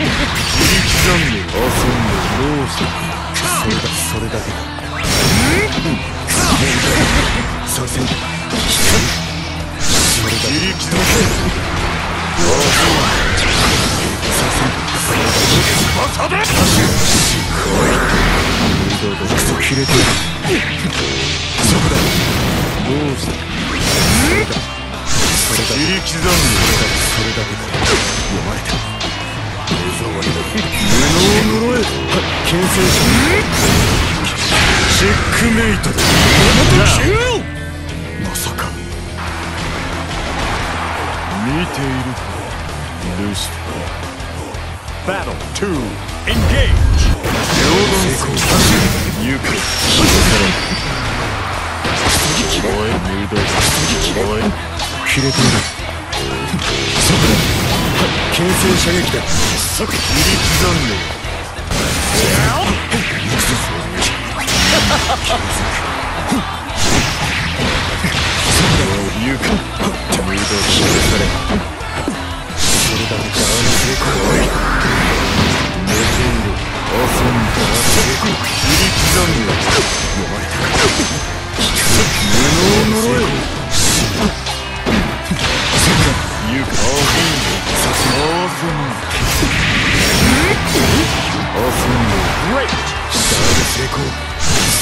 刻んで遊んでどうしたそれだそれだけだ左遷それだ切り刻翼で無駄だクソ切れてるそこだどうしたそれだそれだ切り刻んでそれだけだ牽制者チェックメイトだまさか見ているかルシファー Battle 2. Engage! 成功ゆくおいムードおい切れてだ牽制射撃だ即切りで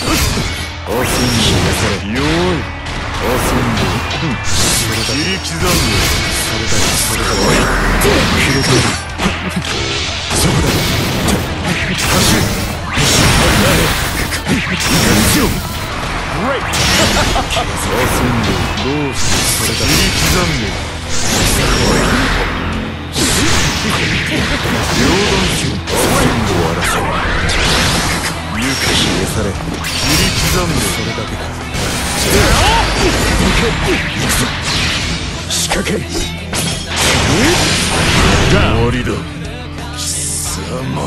遊んでされ弱い遊んで切り刻んでそれだそれだ切れてるそこだ走るいかしよう Great! 遊んでどうしてそれだ切り刻んで両断種遊んで終わらせゆか消され切り刻んでそれだけだ仕掛け終わりだ貴様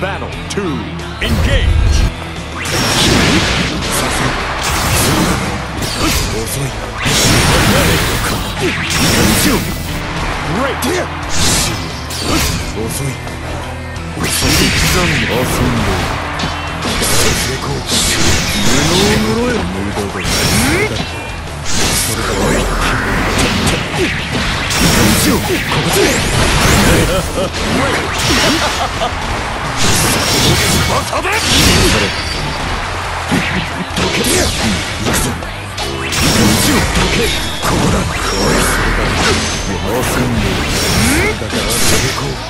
Battle 2. Engage! 遅いいか遅い。切り刻んで遊んで成功無能を呪え無駄だそれだおい。いかにしようここ翼ででどけ行くぞいかにしようどけここだおいそれだ遊んでだけ成功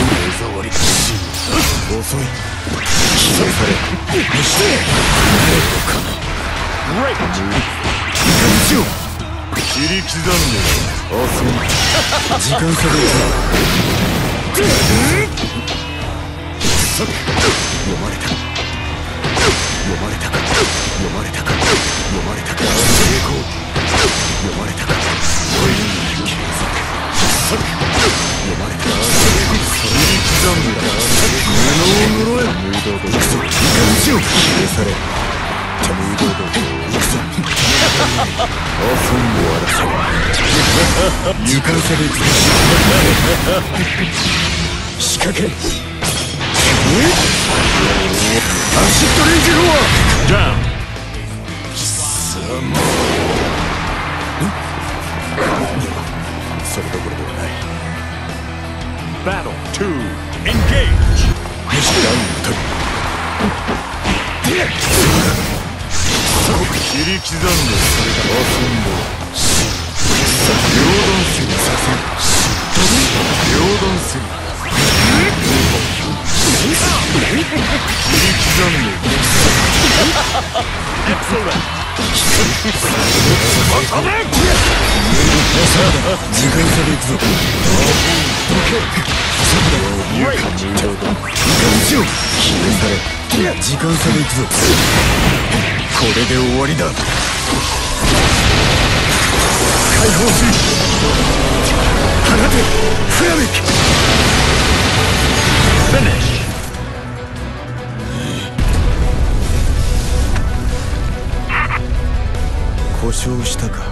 り遅い規制されにしてどうかな Great! いかにしよう切り刻んで遊ん時間差でさ読まれた読まれたか？読まれたか読まれたか成功されてめえ堂々行くぞ遊ん。で荒らせ時間差で仕掛けアシッドレイジロア Down. それどころではない Battle 2. Engage. ダウン切り刻んでそれから遊んで両断するさせる両断する切り刻んで Excellent. 時間差で行くぞ時間差で。行くぞこれで終わりだ。解放し放てフラメック Finish. 故障したか